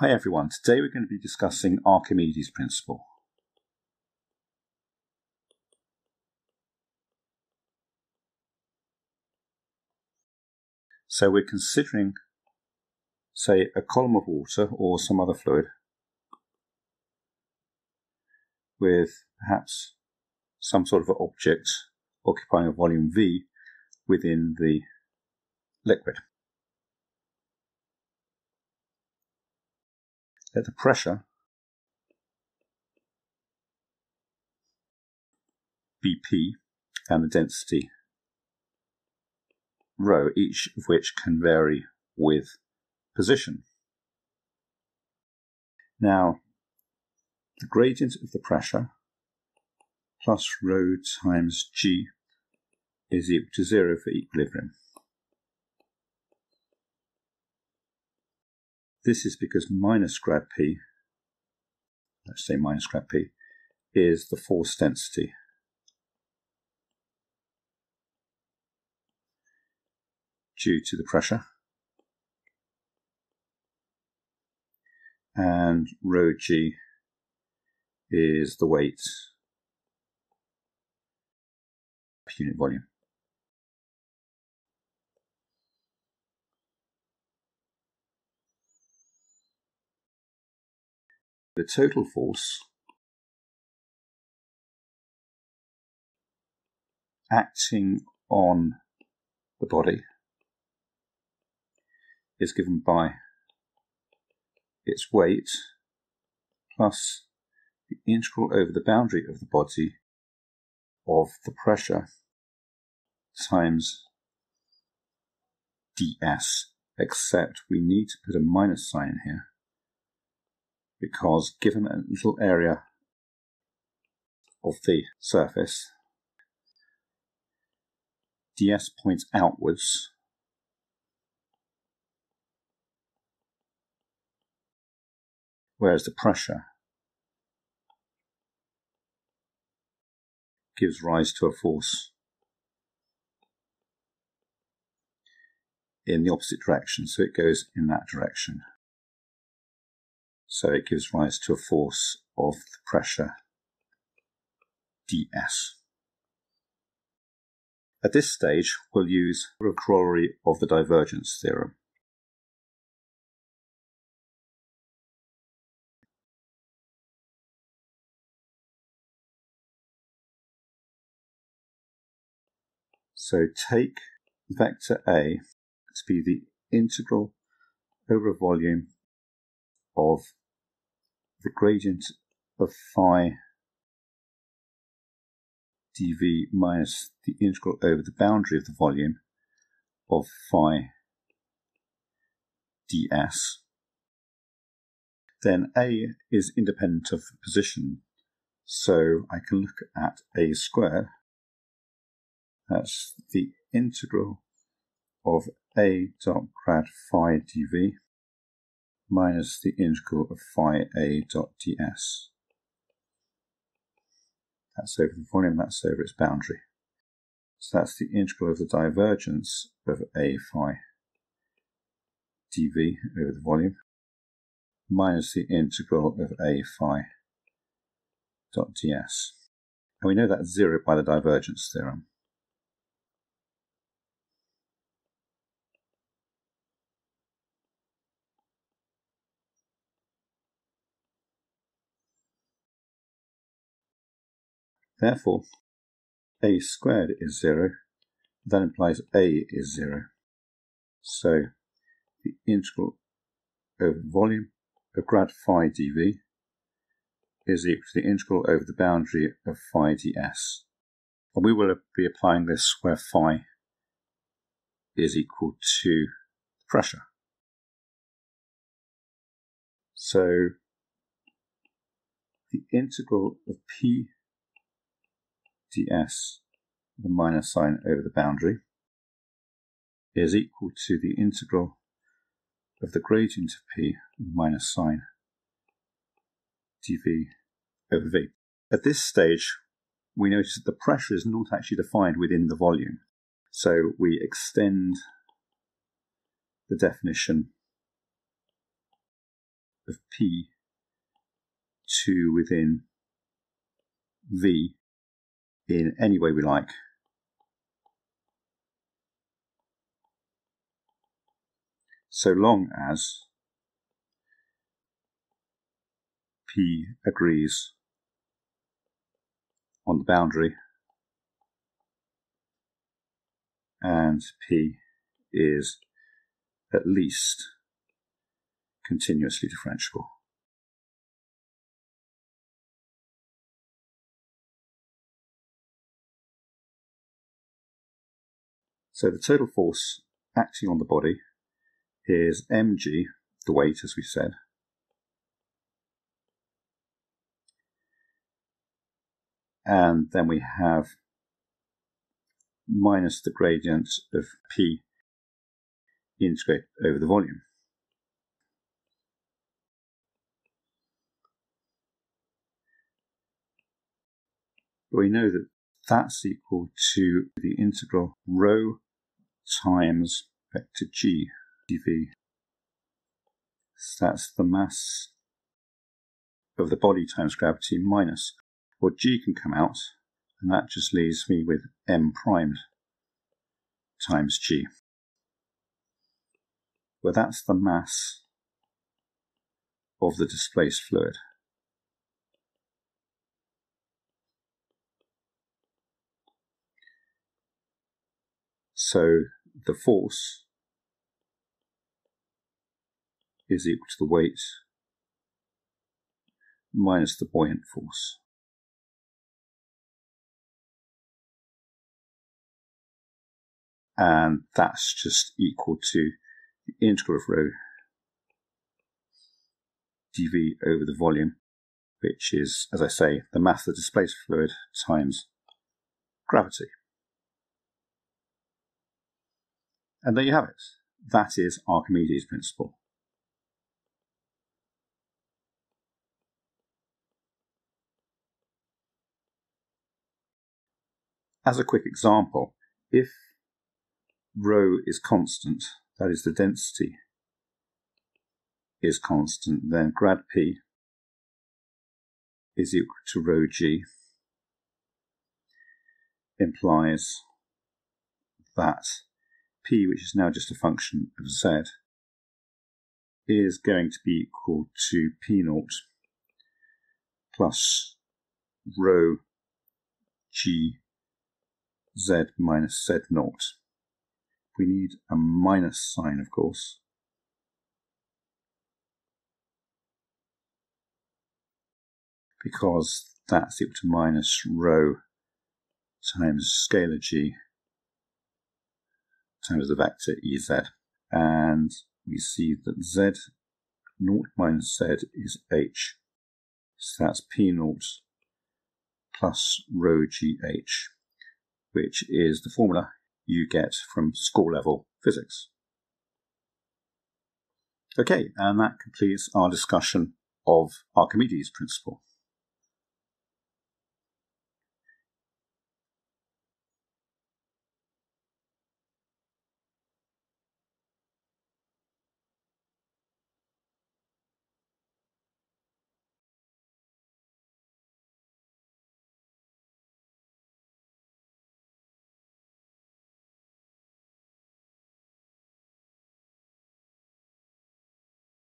Hi everyone, today we're going to be discussing Archimedes' principle. So we're considering, say, a column of water or some other fluid with perhaps some sort of object occupying a volume V within the liquid. The pressure BP and the density rho, each of which can vary with position. Now, the gradient of the pressure plus rho times g is equal to zero for equilibrium. This is because minus grad p, let's say minus grad p, is the force density. due to the pressure. And rho g is the weight per unit volume. The total force acting on the body is given by its weight plus the integral over the boundary of the body of the pressure times ds, except we need to put a minus sign here because given a little area of the surface, ds points outwards, whereas the pressure gives rise to a force in the opposite direction, so it goes in that direction. So it gives rise to a force of the pressure ds. At this stage, we'll use a corollary of the divergence theorem. So take vector A to be the integral over volume of the gradient of phi dv minus the integral over the boundary of the volume of phi ds. Then A is independent of position, so I can look at A squared that's the integral of a dot grad phi dv minus the integral of phi a dot ds. That's over the volume, that's over its boundary. So that's the integral of the divergence of a phi dv over the volume minus the integral of a phi dot ds. And we know that's zero by the divergence theorem. Therefore, a squared is 0. That implies a is 0. So the integral over volume of grad phi dv is equal to the integral over the boundary of phi ds. And we will be applying this where phi is equal to pressure. So the integral of p ds, the minus sign over the boundary, is equal to the integral of the gradient of p, the minus sign, dv over v. At this stage, we notice that the pressure is not actually defined within the volume. So we extend the definition of P to within V in any way we like. So long as P agrees on the boundary and P is at least continuously differentiable. So the total force acting on the body is mg, the weight as we said, and then we have minus the gradient of p integrate over the volume. But We know that that's equal to the integral rho times vector g dv. So that's the mass of the body times gravity minus what g can come out, and that just leaves me with m primed times g. Well, that's the mass of the displaced fluid. So the force is equal to the weight minus the buoyant force. And that's just equal to the integral of rho dv over the volume, which is, as I say, the mass of the displaced fluid times gravity. And there you have it. That is Archimedes' principle. As a quick example, if rho is constant, that is the density is constant, then grad P is equal to rho G implies that P, which is now just a function of Z, is going to be equal to P naught plus rho G Z minus Z naught we need a minus sign, of course. Because that's equal to minus rho times scalar g times the vector ez. And we see that z naught minus z is h. So that's p naught plus rho gh, which is the formula you get from school level physics. Okay, and that completes our discussion of Archimedes' principle.